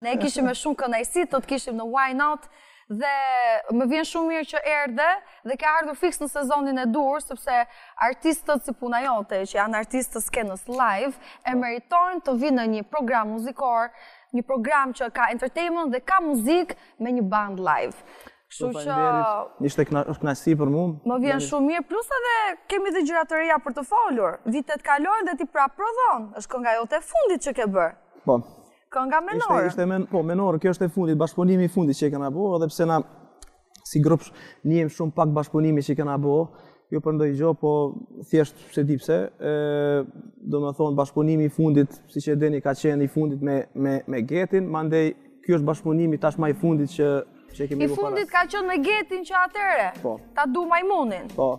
Ne e kishim me shumë kënaqësi, të të kishim në Why Not, dhe më vjen shumë mirë që erdhe dhe ke ardhur fix në sezonin e duhur, sepse artistët si puna jote, që janë artistë të skenës live, e po. meritojnë të vijnë në një program muzikor, një program që ka entertainment dhe ka muzikë me një band live. Kështu që... Ishte knaqsi për mu. Më vjen shumë mirë, plus edhe kemi dhe gjëra të reja për të folur. Vitet kalojnë dhe ti pra prodhon, është kënga jote e fundit që ke bërë. Po, Kënga menore. Ishte, ishte po, menore, kjo është e fundit, bashkëpunimi i fundit që e kena bo, edhe pse na si grup jena shumë pak bashkëpunime që i kena bo, jo për ndonji gjo, po thjesht s'e di pse, e, domethonë bashkëpunimi i fundit, siç e dini ka qenë i fundit me, me, me Getin, mandej, kjo është bashkëpunimi tash ma i fundit që, që kemi bo para. I fundit ka qenë me Getin që atëherë, po. Ta du majmunin. Po.